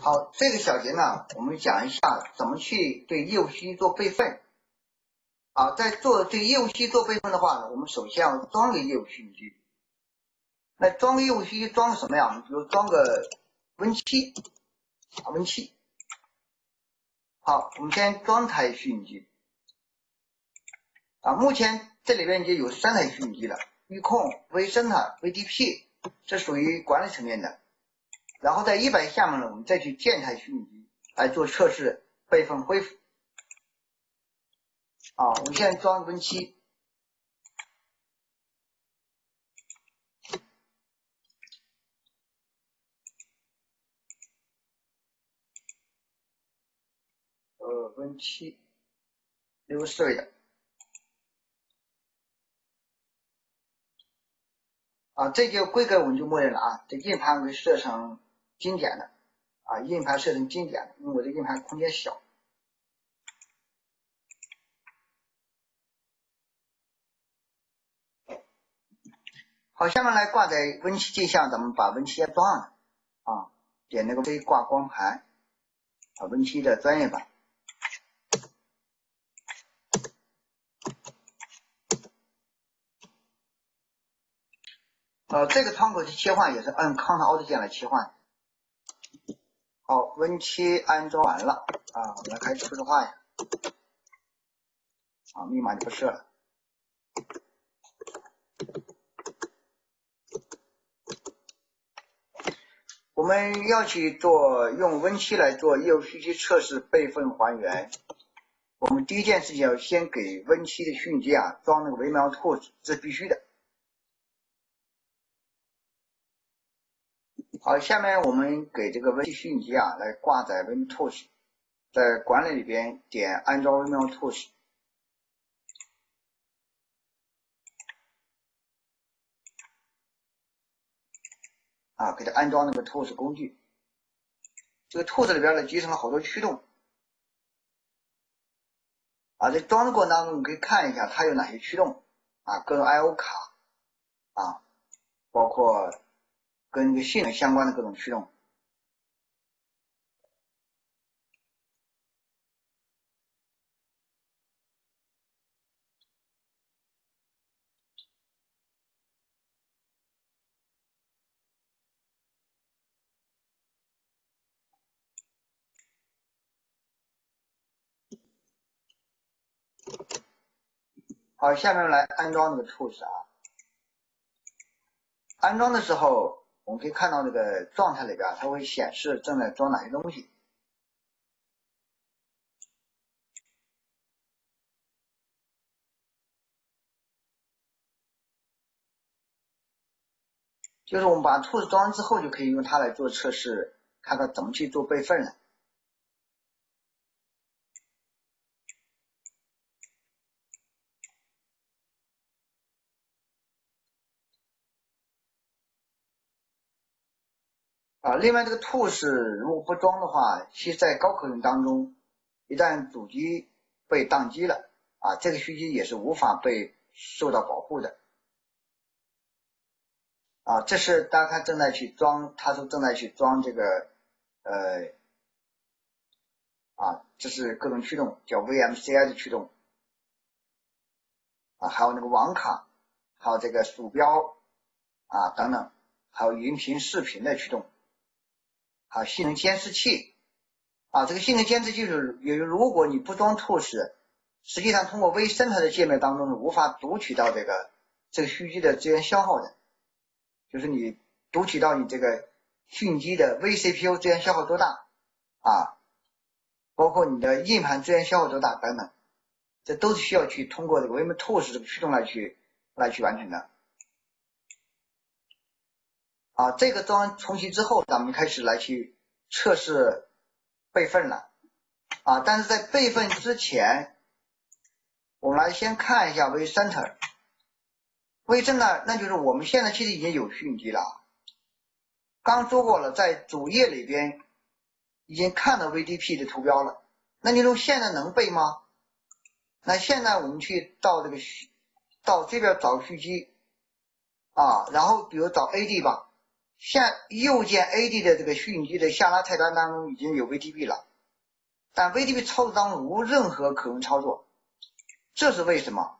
好，这个小节呢，我们讲一下怎么去对业务虚做备份。啊，在做对业务虚做备份的话呢，我们首先要装个业务虚拟机。那装个业务虚拟机装什么呀？比如装个 Win7 啊，Win7。好，我们先装台虚拟机。啊，目前这里边已经有三台虚拟机了，预控、vCenter、VDP，这属于管理层面的。然后在一百下面呢，我们再去建台虚拟机来做测试、备份、恢复。啊，我们现在装 Win7，呃，Win7 六四位的。啊，这就规格我们就默认了啊，这硬盘我设成经典的，啊，硬盘设成经典的，因为我这硬盘空间小。好，下面来挂在 Win7 机上，咱们把 Win7 先装上啊，点那个微挂光盘，啊，Win7 的专业版。呃，这个窗口的切换也是按 Ctrl Alt 键来切换。好，Win7 安装完了啊，我们来开始初始化呀。啊，密码就不设了。我们要去做用 Win7 来做业务虚拟机测试备份还原。我们第一件事情要先给 Win7 的虚拟机啊装那个 vMail Tools，这必须的。好，下面我们给这个微信虚拟机啊来挂载 vMTools，在管理里边点安装 vMail Tools，啊，给它安装那个 Tools 工具。这个 Tools 里边呢集成了好多驱动，啊，在装的过程当中你可以看一下它有哪些驱动，啊，各种 I/O 卡，啊，包括。跟这个性能相关的各种驱动。好，下面来安装这个 tools 啊。安装的时候。我们可以看到这个状态里边，它会显示正在装哪些东西。就是我们把兔子装完之后，就可以用它来做测试，看看怎么去做备份了。另外这个 tools 如果不装的话，其实在高可用当中，一旦主机被宕机了，啊，这个虚机也是无法被受到保护的。啊，这是大家看正在去装，他说正在去装这个，呃，啊，这是各种驱动，叫 VMCI 的驱动，啊，还有那个网卡，还有这个鼠标，啊等等，还有音频、视频的驱动。啊，性能监视器啊，这个性能监视器是，也如果你不装 TOS，实际上通过 vCenter 的界面当中是无法读取到这个这个虚机的资源消耗的，就是你读取到你这个虚拟机的 vCPU 资源消耗多大啊，包括你的硬盘资源消耗多大等等，这都是需要去通过这个 vMTools 这个驱动来去来去完成的。啊，这个装重启之后，咱们开始来去测试备份了啊。但是在备份之前，我们来先看一下 vCenter。vCenter 那就是我们现在其实已经有虚拟机了，刚说过了，在主页里边已经看到 VDP 的图标了。那你说现在能备吗？那现在我们去到这个到这边找虚机啊，然后比如找 AD 吧。现右键 A D 的这个虚拟机的下拉菜单当中已经有 V T B 了，但 V T B 操作当中无任何可用操作，这是为什么？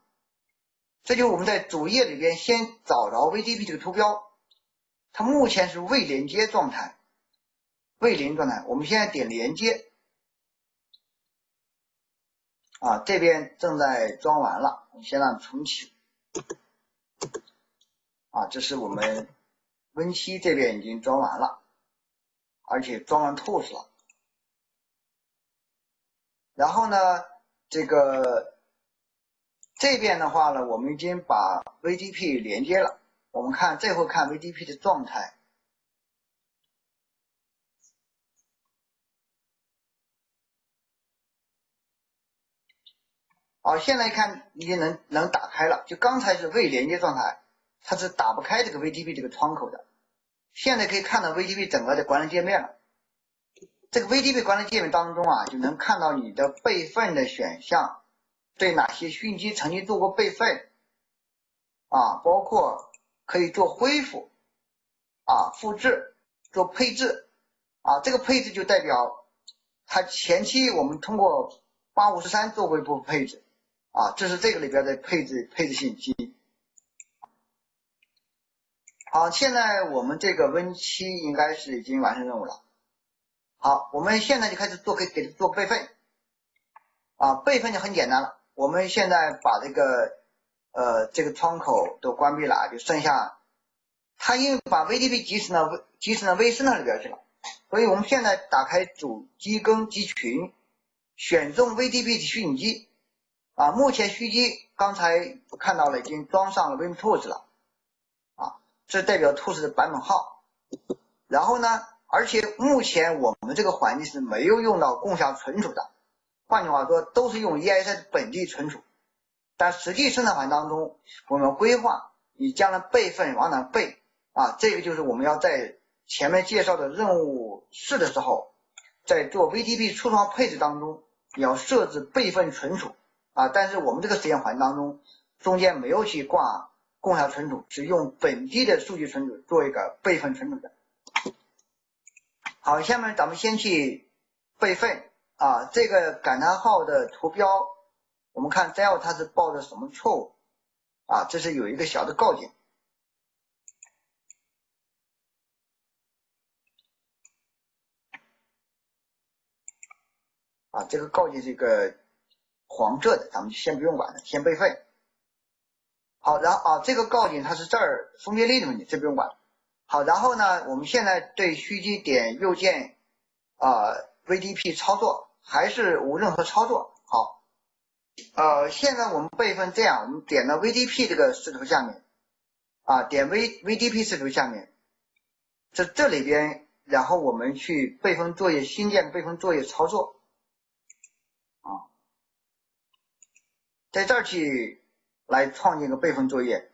这就我们在主页里边先找着 V T B 这个图标，它目前是未连接状态，未连状态。我们现在点连接，啊，这边正在装完了，我们先让重启。啊，这是我们。Win 七这边已经装完了，而且装完 tools 了。然后呢，这个这边的话呢，我们已经把 VDP 连接了。我们看最后看 VDP 的状态。好，现在看已经能能打开了，就刚才是未连接状态，它是打不开这个 VDP 这个窗口的。现在可以看到 VDP 整个的管理界面了。这个 VDP 管理界面当中啊，就能看到你的备份的选项，对哪些讯息曾经做过备份啊，包括可以做恢复啊、复制、做配置啊。这个配置就代表它前期我们通过八五十三做过一部分配置啊，这是这个里边的配置配置信息。好，现在我们这个 Win 七应该是已经完成任务了。好，我们现在就开始做，给给做备份。啊，备份就很简单了。我们现在把这个呃这个窗口都关闭了，就剩下它因为把 VDB 集成到集成到微生态里边去了，所以我们现在打开主机跟机群，选中 VDB 的虚拟机。啊，目前虚机刚才看到了，已经装上了 WinTools 了。这代表 tools 的版本号，然后呢，而且目前我们这个环境是没有用到共享存储的，换句话说，都是用 ESX 本地存储。但实际生产环当中，我们规划你将来备份往哪备啊？这个就是我们要在前面介绍的任务四的时候，在做 VTP 初创配置当中，你要设置备份存储啊。但是我们这个实验环境当中，中间没有去挂。共享存储是用本地的数据存储做一个备份存储的。好，下面咱们先去备份啊，这个感叹号的图标，我们看 del 它是报的什么错误啊？这是有一个小的告警啊，这个告警是一个黄色的，咱们先不用管它，先备份。好，然后啊，这个告警它是这儿分辨率的问题，这不用管。好，然后呢，我们现在对虚机点右键啊，VDP 操作还是无任何操作。好，呃，现在我们备份这样，我们点到 VDP 这个视图下面啊，点 V VDP 视图下面，在这里边，然后我们去备份作业新建备份作业操作啊，在这儿去。来创建一个备份作业，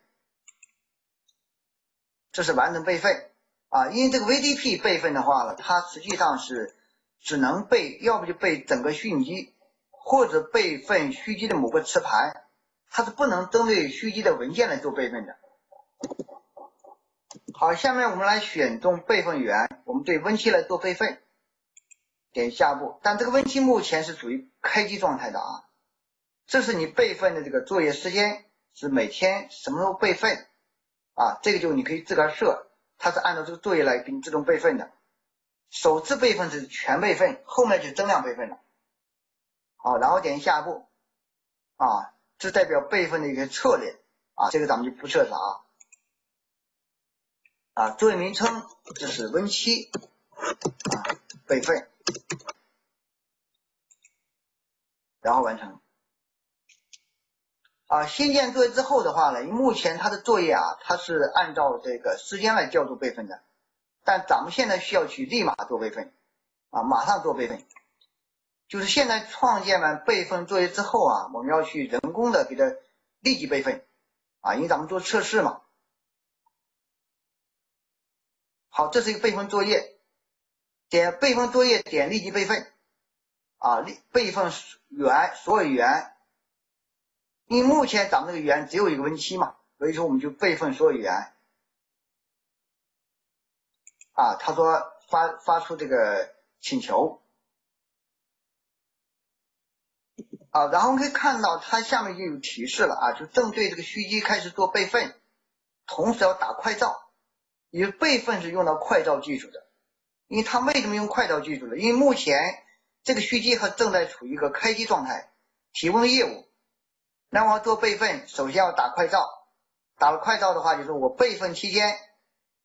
这是完成备份啊。因为这个 VDP 备份的话呢，它实际上是只能备，要不就备整个虚拟机，或者备份虚拟机的某个磁盘，它是不能针对虚机的文件来做备份的。好，下面我们来选中备份源，我们对 Win7 来做备份，点下一步。但这个 Win7 目前是处于开机状态的啊。这是你备份的这个作业时间是每天什么时候备份啊？这个就你可以自个儿设，它是按照这个作业来给你自动备份的。首次备份是全备份，后面就是增量备份了。好，然后点下一步啊，这代表备份的一个策略啊，这个咱们就不设置啊。啊，作业名称就是 Win7 啊，备份，然后完成。啊，新建作业之后的话呢，目前它的作业啊，它是按照这个时间来调度备份的，但咱们现在需要去立马做备份，啊，马上做备份，就是现在创建完备份作业之后啊，我们要去人工的给它立即备份，啊，因为咱们做测试嘛。好，这是一个备份作业，点备份作业，点立即备份，啊，立备份源所有源。因为目前咱们这个源只有一个 Win7 嘛，所以说我们就备份所有源。啊，他说发发出这个请求啊，然后可以看到它下面就有提示了啊，就正对这个虚机开始做备份，同时要打快照，因为备份是用到快照技术的，因为它为什么用快照技术呢？因为目前这个虚机还正在处于一个开机状态，提供的业务，那么做备份，首先要打快照，打了快照的话，就是我备份期间。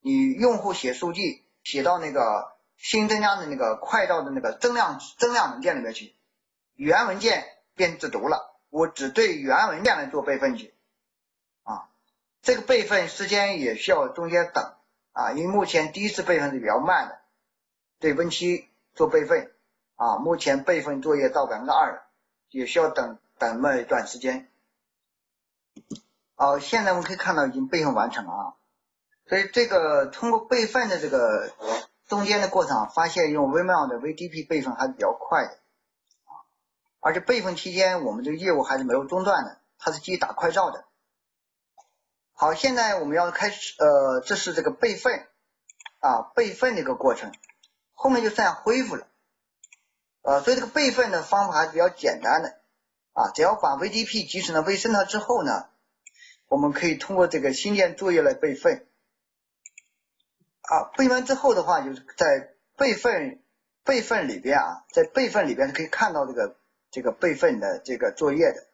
你用户写数据写到那个新增加的那个快照的那个增量增量文件里面去，原文件变自读了，我只对原文件来做备份去。啊，这个备份时间也需要中间等。啊，因为目前第一次备份是比较慢的，对 Win7 做备份啊，目前备份作业到百分之二了，也需要等等那么一段时间。好，现在我们可以看到已经备份完成了啊。所以这个通过备份的这个中间的过程，发现用 Vmail 的 VDP 备份还是比较快的啊，而且备份期间我们这个业务还是没有中断的，它是继续打快照的。好，现在我们要开始，呃，这是这个备份啊，备份的一个过程，后面就算恢复了，呃，所以这个备份的方法还是比较简单的啊，只要把 VDP 集成了 vCenter 之后呢，我们可以通过这个新建作业来备份。啊，备完之后的话，就是在备份备份里边啊，在备份里边是可以看到这个这个备份的这个作业的，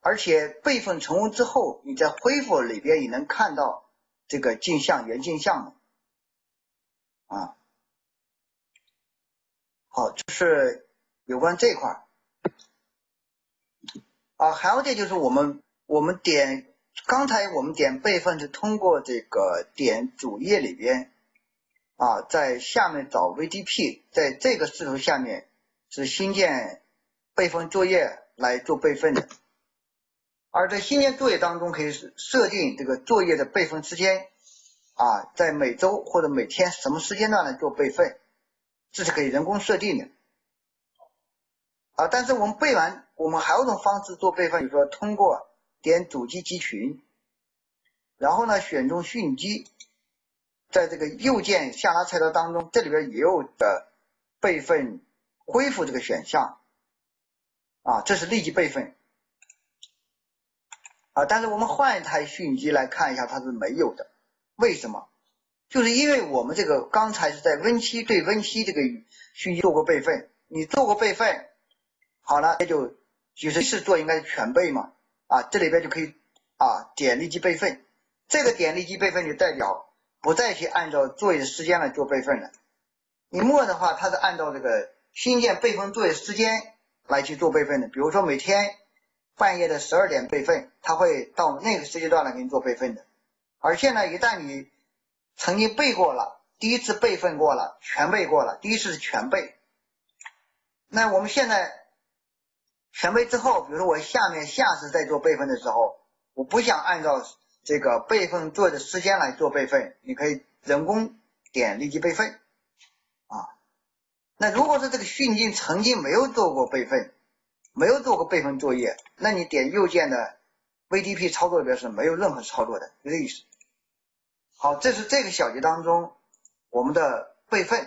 而且备份成功之后，你在恢复里边也能看到这个镜像原镜像的啊。好，这是有关这块儿啊，还有点就是我们我们点。刚才我们点备份是通过这个点主页里边啊，在下面找 VDP，在这个视图下面是新建备份作业来做备份的。而在新建作业当中，可以设定这个作业的备份时间啊，在每周或者每天什么时间段来做备份，这是可以人工设定的啊。但是我们备完，我们还有一种方式做备份，比如说通过。点主机集群，然后呢选中虚拟机，在这个右键下拉菜单当中，这里边也有的备份恢复这个选项啊，这是立即备份啊。但是我们换一台虚拟机来看一下，它是没有的。为什么？就是因为我们这个刚才是在 Win7 对 Win7 这个虚拟做过备份，你做过备份，好了，这就就是是做应该是全备嘛。啊，这里边就可以啊点立即备份，这个点立即备份就代表不再去按照作业时间来做备份了。你默的话，它是按照这个新建备份作业时间来去做备份的。比如说每天半夜的十二点备份，它会到那个时间段来给你做备份的。而现在一旦你曾经备过了，第一次备份过了，全备过了，第一次是全备，那我们现在。全备之后，比如说我下面下次再做备份的时候，我不想按照这个备份做的时间来做备份，你可以人工点立即备份啊。那如果说这个虚拟机曾经没有做过备份，没有做过备份作业，那你点右键的 VDP 操作里边是没有任何操作的，就这意思。好，这是这个小节当中我们的备份。